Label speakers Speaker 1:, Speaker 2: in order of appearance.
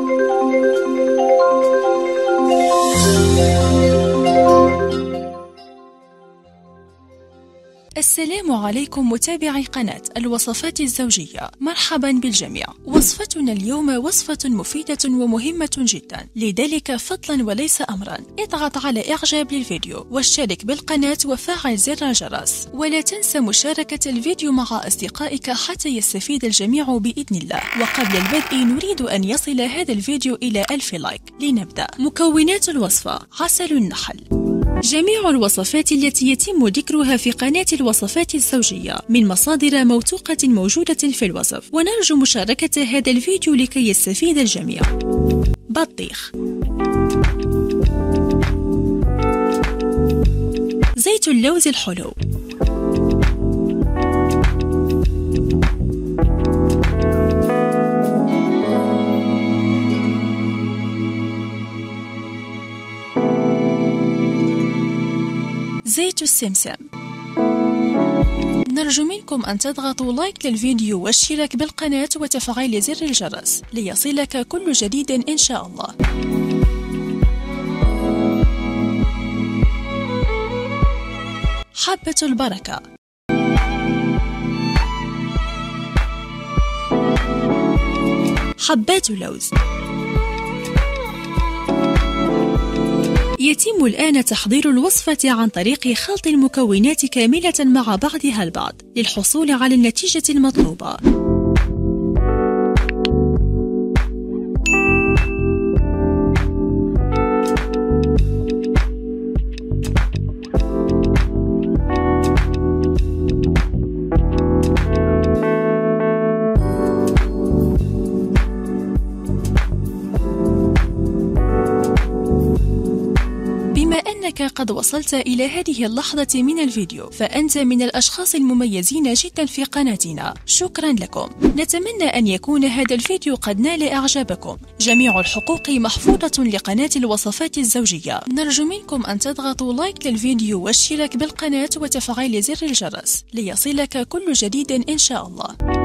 Speaker 1: Música السلام عليكم متابعي قناة الوصفات الزوجية. مرحبا بالجميع. وصفتنا اليوم وصفة مفيدة ومهمة جدا. لذلك فضلا وليس أمرا اضغط على إعجاب للفيديو واشترك بالقناة وفعل زر الجرس. ولا تنسى مشاركة الفيديو مع أصدقائك حتى يستفيد الجميع بإذن الله. وقبل البدء نريد أن يصل هذا الفيديو إلى ألف لايك. لنبدأ. مكونات الوصفة عسل النحل جميع الوصفات التي يتم ذكرها في قناة الوصفات الزوجية من مصادر موثوقة موجودة في الوصف. ونرجو مشاركة هذا الفيديو لكي يستفيد الجميع. بطيخ. زيت اللوز الحلو. زيت السمسم. نرجو منكم أن تضغطوا لايك للفيديو والاشتراك بالقناة وتفعيل زر الجرس ليصلك كل جديد إن شاء الله. حبة البركة. حبات لوز. يتم الآن تحضير الوصفة عن طريق خلط المكونات كاملة مع بعضها البعض للحصول على النتيجة المطلوبة. أنك قد وصلت إلى هذه اللحظة من الفيديو فأنت من الأشخاص المميزين جدا في قناتنا. شكرا لكم. نتمنى أن يكون هذا الفيديو قد نال إعجابكم. جميع الحقوق محفوظة لقناة الوصفات الزوجية. نرجو منكم أن تضغطوا لايك للفيديو والاشتراك بالقناة وتفعيل زر الجرس ليصلك كل جديد إن شاء الله.